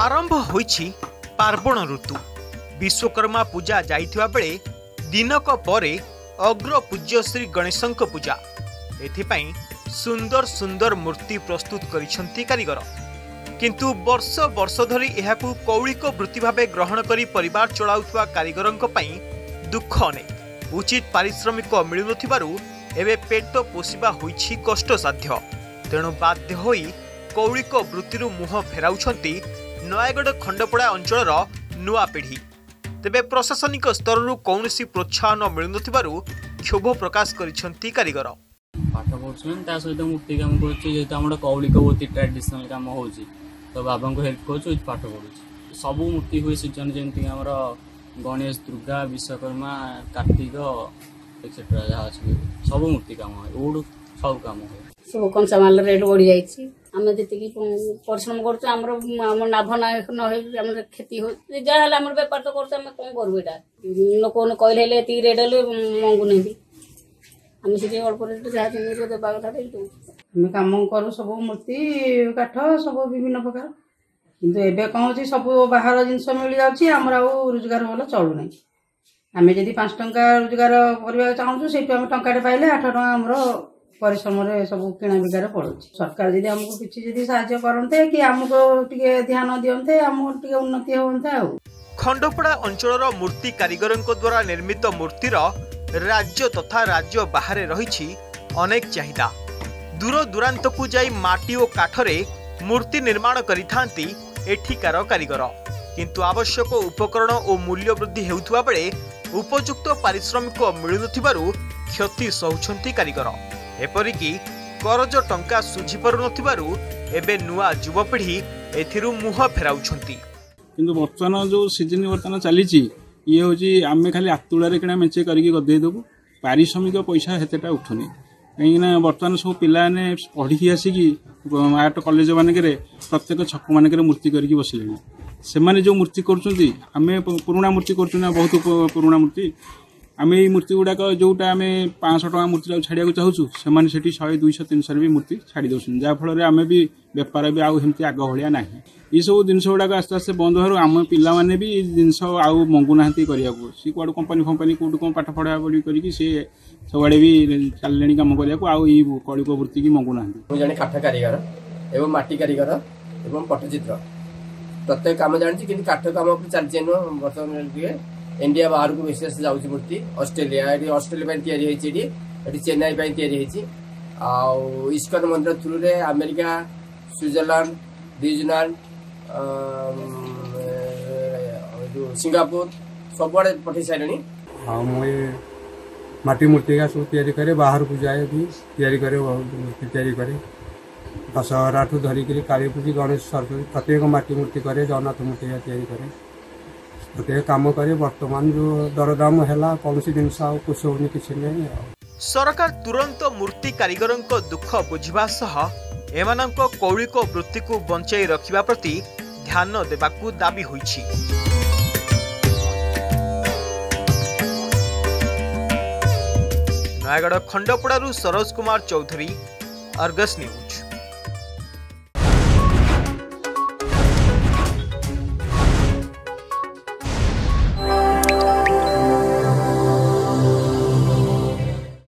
ହୋଇଛି ପାର୍ବଣ ଋତୁ। ବିଶ୍ୱକର୍ମା ପୂଜା ଯାଇଥିବା ବେଳେ ଦିନକ ପରେ ଅଗ୍ର ପୂଜ୍ୟ ଶ୍ରୀ ଗଣେଶଙ୍କ ପୂଜା। ଏଥିପାଇଁ ସୁନ୍ଦର ସୁନ୍ଦର ମୂର୍ତ୍ତି ପ୍ରସ୍ତୁତ କରିଛନ୍ତି କାରିଗର। କିନ୍ତୁ ବର୍ଷ ବର୍ଷ ଧରି ଏହାକୁ କୌଳିକ ବୃତ୍ତି ଭାବେ ଗ୍ରହଣ କରି ପରିବାର ଚଳାଉଥିବା କାରିଗରଙ୍କ ପାଇଁ ଦୁଃଖ ଅନେକ। ଉଚିତ ପାରିଶ୍ରମିକ ମିଳୁନଥିବାରୁ ଏବେ ପେଟ ପୋଷିବା ହୋଇଛି କଷ୍ଟସାଧ୍ୟ। ତେଣୁ ବାଧ୍ୟ ହୋଇ କୌଳିକ ବୃତ୍ତିରୁ ମୁହଁ ଫେରାଉଛନ୍ତି ନୟାଗଡ଼ ଖଣ୍ଡପଡ଼ା ଅଞ୍ଚଳର ନୂଆ ପିଢ଼ି। ତେବେ ପ୍ରଶାସନିକ ସ୍ତରରୁ କୌଣସି ପ୍ରୋତ୍ସାହନ ମିଳୁନଥିବାରୁ କ୍ଷୋଭ ପ୍ରକାଶ କରିଛନ୍ତି କାରିଗର। ପାଠ ପଢୁଛନ୍ତି ତା ସହିତ ମୂର୍ତ୍ତି କାମ କରୁଛି ଯେହେତୁ ଆମର କୌଳିକ ବୃତ୍ତି ଟ୍ରାଡିସନାଲ କାମ ହେଉଛି। ତ ବାବାଙ୍କୁ ହେଲ୍ପ କରୁଛୁ ପାଠ ପଢୁଛି। ସବୁ ମୂର୍ତ୍ତି ହୁଏ ସିଜନ ଯେମିତିକି ଆମର ଗଣେଶ ଦୁର୍ଗା ବିଶ୍ୱକର୍ମା କାର୍ତ୍ତିକ ଏକ୍ସେଟ୍ରା ଯାହା ଅଛି। ସବୁ ମୂର୍ତ୍ତି କାମ ହୁଏ ଉଡ୍ ସବୁ କାମ ହୁଏ। ସବୁ କଞ୍ଚାମାଲ ରେଟ୍ ବଢ଼ିଯାଇଛି। ଆମେ ଯେତିକି ପରିଶ୍ରମ କରୁଛୁ ଆମର ଆମ ଲାଭ ନ ହେଇ ଆମର କ୍ଷତି ହେଉଛି ଯାହା ହେଲେ ଆମର ବେପାର ତ କରୁଛୁ ଆମେ କ'ଣ କରିବୁ ଏଇଟା? ଲୋକମାନେ କହିଲେ ହେଲେ ଏତିକି ରେଟ୍ ହେଲେ ମଙ୍ଗୁନାହାନ୍ତି। ଆମେ ସେଠି ଅଳ୍ପ ରେଟ୍ ଯାହା ଯେମିତି ଦେବା କଥା ଦେଇ ଦେଉଛୁ ଆମେ କାମ କରୁ ସବୁ ମୂର୍ତ୍ତି କାଠ ସବୁ ବିଭିନ୍ନ ପ୍ରକାର। କିନ୍ତୁ ଏବେ କ'ଣ ହେଉଛି ସବୁ ବାହାର ଜିନିଷ ମିଳିଯାଉଛି ଆମର ଆଉ ରୋଜଗାର ଭଲ ଚଳୁନାହିଁ। ଆମେ ଯଦି ପାଞ୍ଚ ଟଙ୍କା ରୋଜଗାର କରିବାକୁ ଚାହୁଁଛୁ ସେଇଠୁ ଆମେ ଟଙ୍କାଟେ ପାଇଲେ ଆଠ ଟଙ୍କା ଆମର ପରିଶ୍ରମରେ ସବୁ କିଣା ବିକାରେ ପଡ଼ୁଛି। ସରକାର ଯଦି ଆମକୁ କିଛି ଯଦି ସାହାଯ୍ୟ କରନ୍ତେ କି ଆମକୁ ଟିକେ ଧ୍ୟାନ ଦିଅନ୍ତେ ଆମକୁ ଟିକେ ଉନ୍ନତି ହୁଅନ୍ତା ଆଉ। ଖଣ୍ଡପଡ଼ା ଅଞ୍ଚଳର ମୂର୍ତ୍ତି କାରିଗରଙ୍କ ଦ୍ୱାରା ନିର୍ମିତ ମୂର୍ତ୍ତିର ରାଜ୍ୟ ତଥା ରାଜ୍ୟ ବାହାରେ ରହିଛି ଅନେକ ଚାହିଦା। ଦୂର ଦୂରାନ୍ତକୁ ଯାଇ ମାଟି ଓ କାଠରେ ମୂର୍ତ୍ତି ନିର୍ମାଣ କରିଥାନ୍ତି ଏଠିକାର କାରିଗର। କିନ୍ତୁ ଆବଶ୍ୟକ ଉପକରଣ ଓ ମୂଲ୍ୟ ବୃଦ୍ଧି ହେଉଥିବା ବେଳେ ଉପଯୁକ୍ତ ପାରିଶ୍ରମିକ ମିଳୁନଥିବାରୁ କ୍ଷତି ସହୁଛନ୍ତି କାରିଗର। ଏପରିକି କରଜ ଟଙ୍କା ଶୁଝିପାରୁନଥିବାରୁ ଏବେ ନୂଆ ଯୁବପିଢ଼ି ଏଥିରୁ ମୁହଁ ଫେରାଉଛନ୍ତି। କିନ୍ତୁ ବର୍ତ୍ତମାନ ଯେଉଁ ସିଜିନ୍ ବର୍ତ୍ତମାନ ଚାଲିଛି ଇଏ ହେଉଛି ଆମେ ଖାଲି ଆତୁଳାରେ କିଣା ମେଞ୍ଚେ କରିକି ଗଦେଇଦେବୁ ପାରିଶ୍ରମିକ ପଇସା ହେତେଟା ଉଠୁନି। କାହିଁକିନା ବର୍ତ୍ତମାନ ସବୁ ପିଲାମାନେ ପଢ଼ିକି ଆସିକି ଆର୍ଟ କଲେଜ ମାନଙ୍କରେ ପ୍ରତ୍ୟେକ ଛକ ମାନଙ୍କରେ ମୂର୍ତ୍ତି କରିକି ବସିଲେଣି। ସେମାନେ ଯେଉଁ ମୂର୍ତ୍ତି କରୁଛନ୍ତି ଆମେ ପୁରୁଣା ମୂର୍ତ୍ତି କରୁଛୁ ନା ବହୁତ ପୁରୁଣା ମୂର୍ତ୍ତି ଆମେ ଏଇ ମୂର୍ତ୍ତି ଗୁଡ଼ାକ ଯେଉଁଟା ଆମେ ପାଞ୍ଚଶହ ଟଙ୍କା ମୂର୍ତ୍ତିଟାକୁ ଛାଡ଼ିବାକୁ ଚାହୁଁଛୁ ସେମାନେ ସେଠି ଶହେ ଦୁଇଶହ ତିନିଶହରେ ବି ମୂର୍ତ୍ତି ଛାଡ଼ି ଦେଉଛନ୍ତି। ଯାହାଫଳରେ ଆମେ ବି ବେପାର ବି ଆଉ ସେମିତି ଆଗ ଭଳିଆ ନାହିଁ। ଏସବୁ ଜିନିଷ ଗୁଡ଼ାକ ଆସ୍ତେ ଆସ୍ତେ ବନ୍ଦ ହେବାରୁ ଆମ ପିଲାମାନେ ବି ଏ ଜିନିଷ ଆଉ ମଙ୍ଗୁନାହାନ୍ତି କରିବାକୁ। ସିଏ କୁଆଡ଼ୁ କମ୍ପାନୀ ଫମ୍ପାନୀ କେଉଁଠୁ କ'ଣ ପାଠ ପଢ଼ା ପଢ଼ି କରିକି ସିଏ ସବୁଆଡ଼େ ବି ଚାଲିଲେଣି କାମ କରିବାକୁ ଆଉ ଏଇ କଳିକ ବୃତ୍ତିକି ମଙ୍ଗୁନାହାନ୍ତି। ମୁଁ ଜଣେ କାଠ କାରିଗର ଏବଂ ମାଟି କାରିଗର ଏବଂ ପଟ୍ଟଚିତ୍ର। ପ୍ରତ୍ୟେକ କାମ ଜାଣିଛି କିନ୍ତୁ କାଠ କାମ ଉପରେ ଚାଲିଛି ନୁହଁ ବର୍ତ୍ତମାନ ଟିକେ ଇଣ୍ଡିଆ ବାହାରକୁ ବେଶୀ ଆସି ଯାଉଛି ମୂର୍ତ୍ତି ଅଷ୍ଟ୍ରେଲିଆ ଏଠି ଅଷ୍ଟ୍ରେଲିଆ ପାଇଁ ତିଆରି ହେଇଛି ଏଠି ଏଠି ଚେନ୍ନାଇ ପାଇଁ ତିଆରି ହେଇଛି ଆଉ ଇସ୍କନ ମନ୍ଦିର ଥ୍ରୁରେ ଆମେରିକା ସୁଇଜରଲ୍ୟାଣ୍ଡ ନ୍ୟୁଜିଲାଣ୍ଡ ଯେଉଁ ସିଙ୍ଗାପୁର ସବୁଆଡ଼େ ପଠେଇ ସାରିଲେଣି ଆଉ ମୁଁ ଏ ମାଟି ମୂର୍ତ୍ତିକା ସବୁ ତିଆରି କରେ ବାହାରକୁ ଯାଏ ବି ତିଆରି କରେ ବହୁତ ମୂର୍ତ୍ତି ତିଆରି କରେ ଦଶହରାଠୁ ଧରିକିରି କାଳୀ ପୂଜା ଗଣେଶ ସରସ୍ୱତୀ ପ୍ରତ୍ୟେକ ମାଟି ମୂର୍ତ୍ତି କରେ ଜଗନ୍ନାଥ ମୂର୍ତ୍ତିକା ତିଆରି କରେ ପ୍ରତ୍ୟେକ କାମ କରେ ବର୍ତ୍ତମାନ ଯେଉଁ ଦରଦାମ ହେଲା କୌଣସି ଜିନିଷ ଆଉ ପୋଷଉନି କିଛି ନାହିଁ ଆଉ। ସରକାର ତୁରନ୍ତ ମୂର୍ତ୍ତି କାରିଗରଙ୍କ ଦୁଃଖ ବୁଝିବା ସହ ଏମାନଙ୍କ କୌଳିକ ବୃତ୍ତିକୁ ବଞ୍ଚାଇ ରଖିବା ପ୍ରତି ଧ୍ୟାନ ଦେବାକୁ ଦାବି ହୋଇଛି। ନୟାଗଡ଼ ଖଣ୍ଡପଡ଼ାରୁ ସରୋଜ କୁମାର ଚୌଧୁରୀ ଅର୍ଗସ୍ ନ୍ୟୁଜ୍।